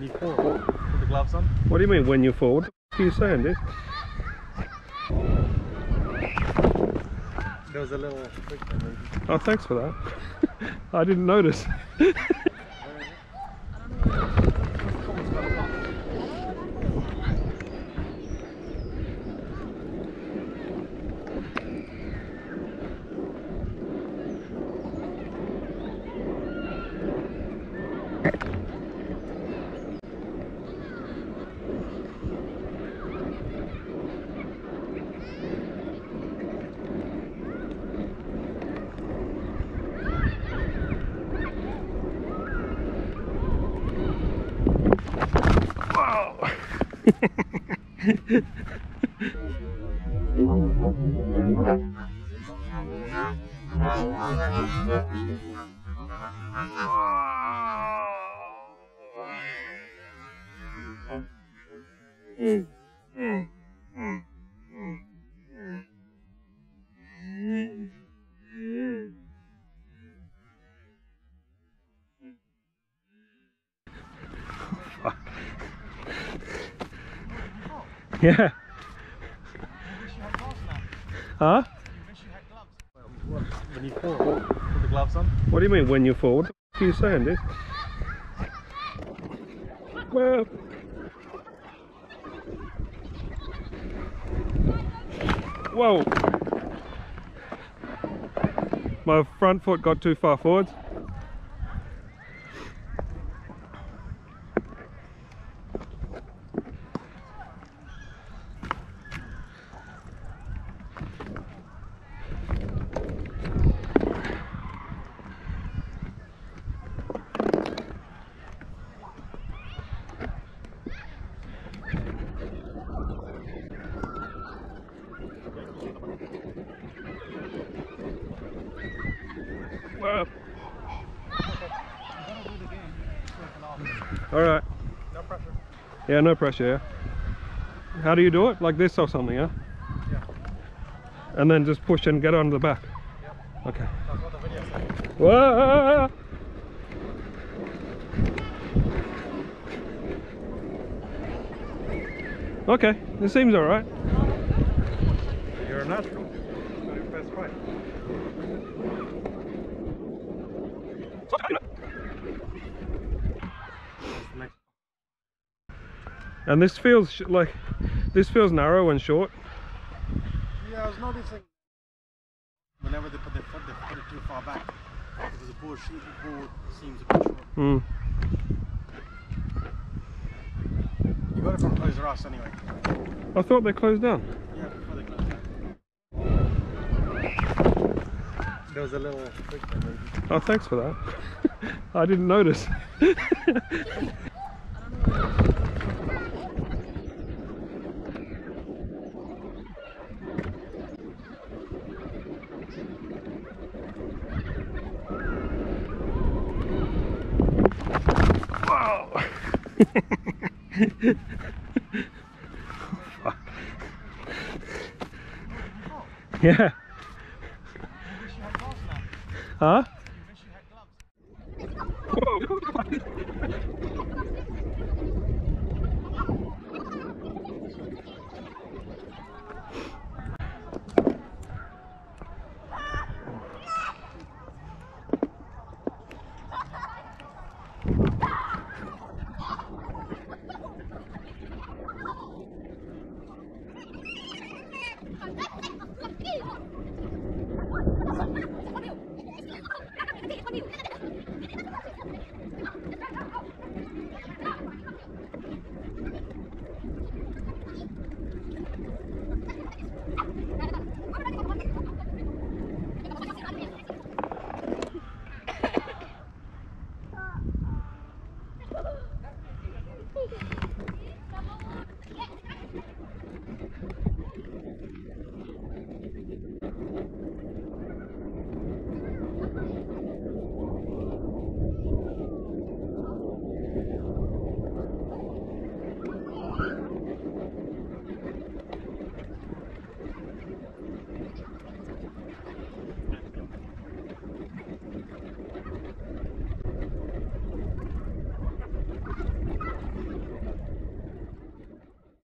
When you fall, put the gloves on. What do you mean when you forward? What are you saying, dude? There was a little trick there. Oh, thanks for that. I didn't notice. Wow. Yeah. Huh? When you put the gloves on. What do you mean when you fall? What the are you saying, dude? Well. Whoa. My front foot got too far forwards. Well. All right. No pressure. Yeah, no pressure. Yeah. How do you do it? Like this or something, yeah? Yeah. And then just push and get on the back. Yep. Okay. That's what the video said. Whoa! Okay, this seems all right. You're a natural. So you press right. That's the next. And this feels sh- like this feels narrow and short. Yeah, I was noticing whenever they put their foot, they put it too far back because the board, the board seems a bit short. Hmm. You got it from Toys R Us anyway. I thought they closed down. There was a little uh, maybe. Oh, thanks for that. I didn't notice. Wow. Yeah. Huh?